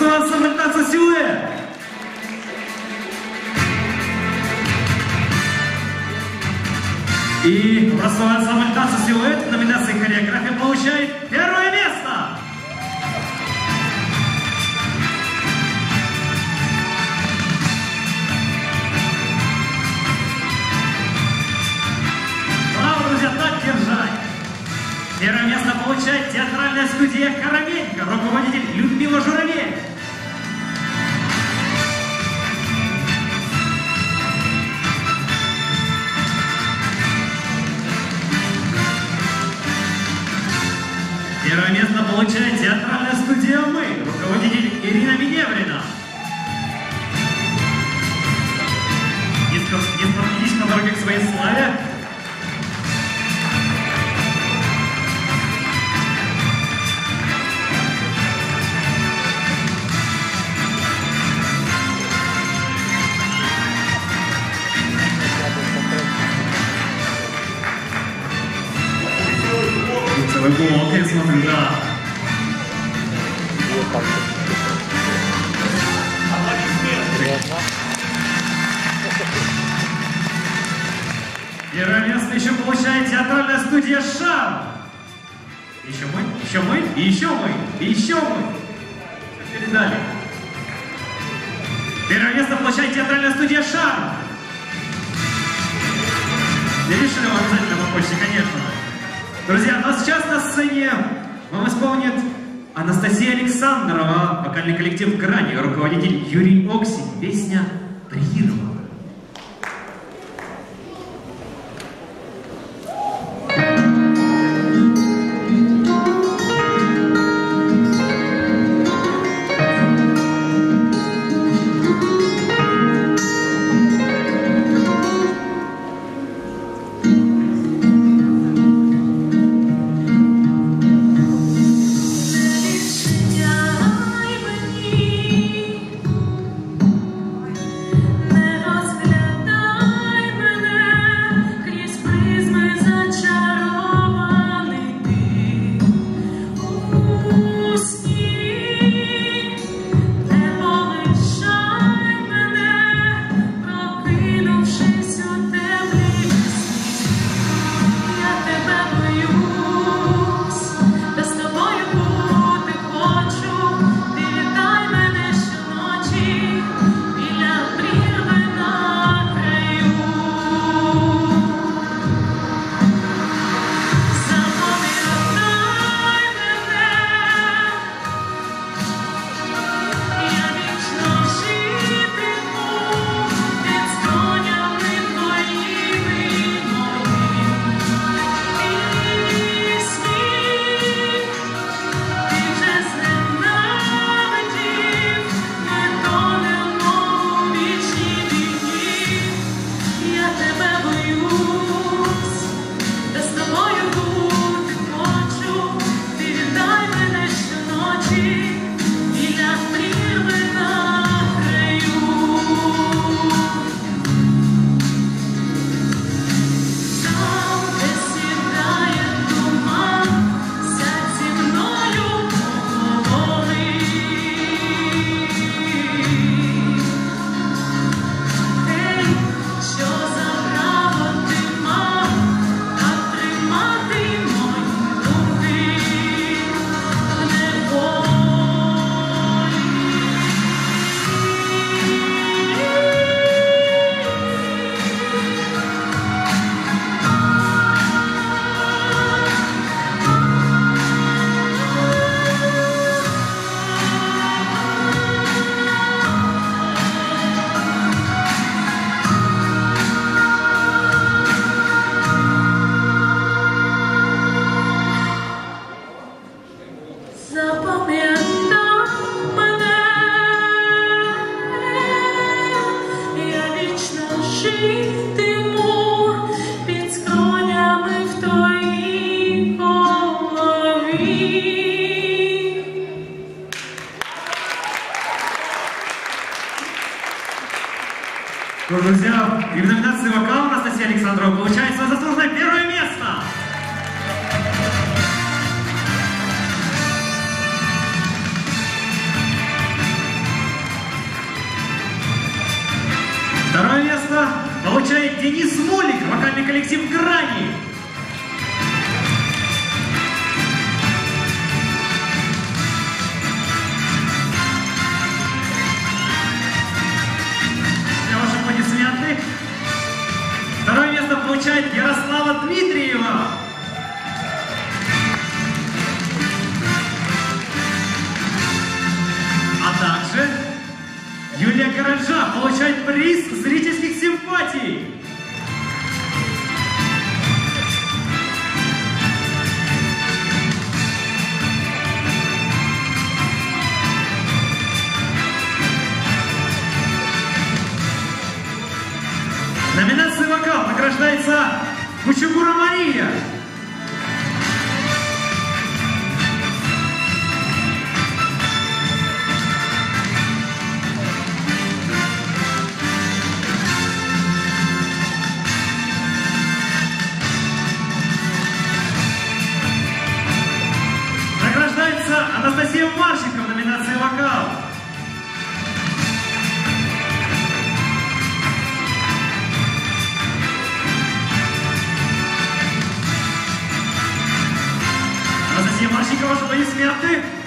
Ансамбль танца «Силуэт». И ансамбль танца «Силуэт» в номинации «Хореография» получает первое получает театральная студия «Карамелька», руководитель Людмила Журавель. Первое место получает театральная студия «Мы», руководитель Ирина Миневрина. Блок, я смотрю, да. Первое место еще получает театральная студия «Шар». Еще мы, еще мы, и еще мы, и еще мы. Все передали. Первое место получает театральная студия «Шар». Вам обязательно попозже, конечно. Друзья, ну а сейчас на сцене вам исполнит Анастасия Александрова, вокальный коллектив «Грани», руководитель Юрий Оксин, песня «Приедова». Ну, друзья, гаража получает приз зрительских симпатий. Номинация «Вокал» награждается Кучугура Мария. liberté.